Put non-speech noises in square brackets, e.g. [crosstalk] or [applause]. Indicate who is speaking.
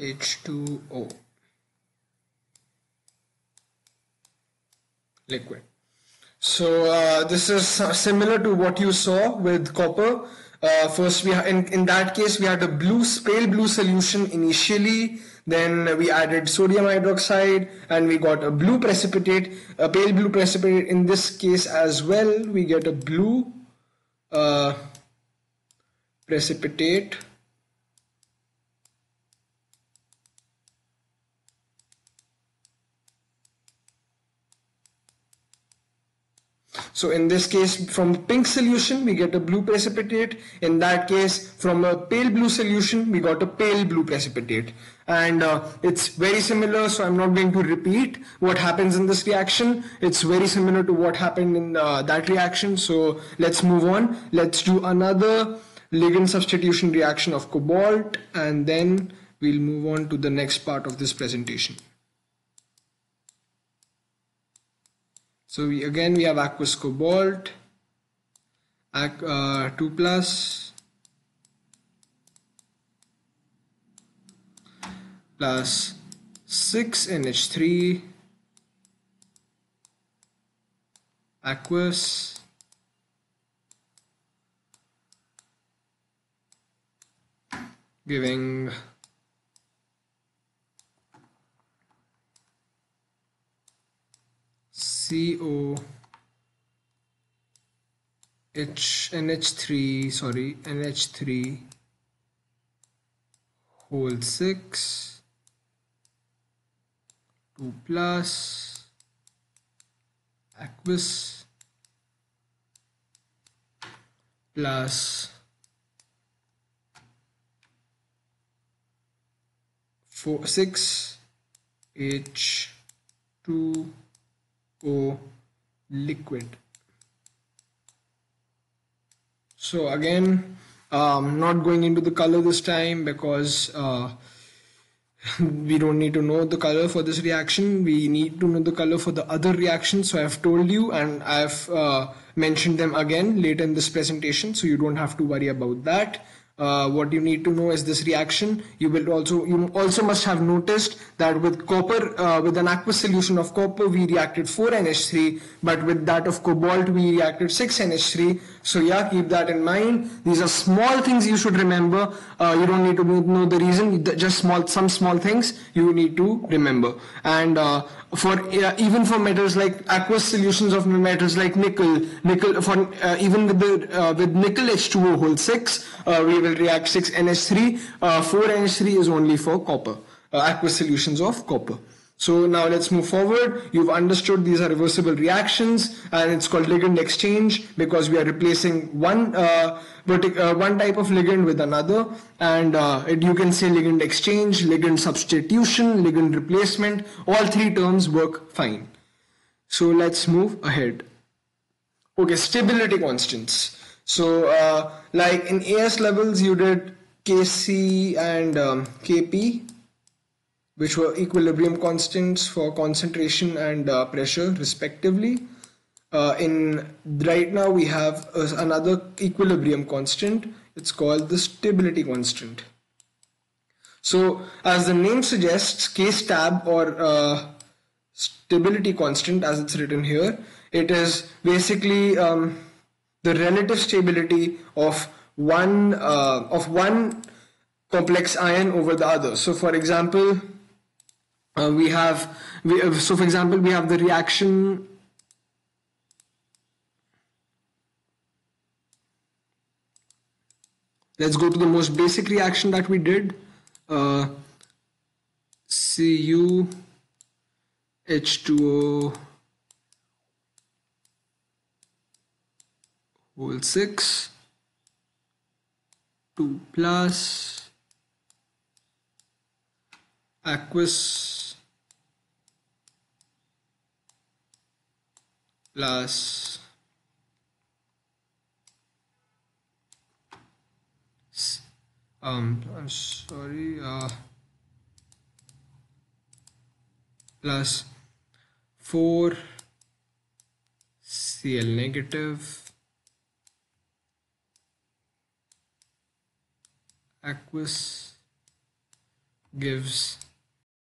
Speaker 1: H2O liquid. So uh, this is similar to what you saw with copper. Uh, first, we in in that case we had a blue pale blue solution initially. Then we added sodium hydroxide and we got a blue precipitate, a pale blue precipitate. In this case as well, we get a blue uh, precipitate So in this case, from pink solution, we get a blue precipitate. In that case, from a pale blue solution, we got a pale blue precipitate. And uh, it's very similar, so I'm not going to repeat what happens in this reaction. It's very similar to what happened in uh, that reaction. So let's move on. Let's do another ligand substitution reaction of cobalt, and then we'll move on to the next part of this presentation. So we again we have aqueous cobalt, uh, 2 plus. Plus 6 NH3 aqueous giving CO H NH3 sorry NH3 whole 6 2 plus aqueous plus 4 6 H 2 O liquid. So again, um, not going into the color this time because uh, [laughs] we don't need to know the color for this reaction. We need to know the color for the other reactions. So I've told you and I've uh, mentioned them again later in this presentation. So you don't have to worry about that. Uh, what you need to know is this reaction. You will also you also must have noticed that with copper, uh, with an aqueous solution of copper, we reacted 4NH3, but with that of cobalt, we reacted 6NH3. So yeah, keep that in mind. These are small things you should remember. Uh, you don't need to know the reason. Just small, some small things you need to remember. And uh, for even for metals like aqueous solutions of metals like nickel, nickel for uh, even with the uh, with nickel H2O whole six, we will react six NH3. Uh, four NH3 is only for copper, uh, aqueous solutions of copper. So now let's move forward. You've understood these are reversible reactions and it's called ligand exchange because we are replacing one uh, uh, one type of ligand with another and uh, it, you can say ligand exchange, ligand substitution, ligand replacement. All three terms work fine. So let's move ahead. Okay, stability constants. So uh, like in AS levels you did Kc and um, Kp which were equilibrium constants for concentration and uh, pressure respectively. Uh, in right now we have another equilibrium constant. It's called the stability constant. So as the name suggests, K stab or uh, stability constant as it's written here, it is basically um, the relative stability of one uh, of one complex ion over the other. So for example, uh, we have we, uh, so for example we have the reaction let's go to the most basic reaction that we did uh, Cu H2O whole 6 2 plus aqueous plus um I'm sorry uh plus 4 Cl negative aqueous gives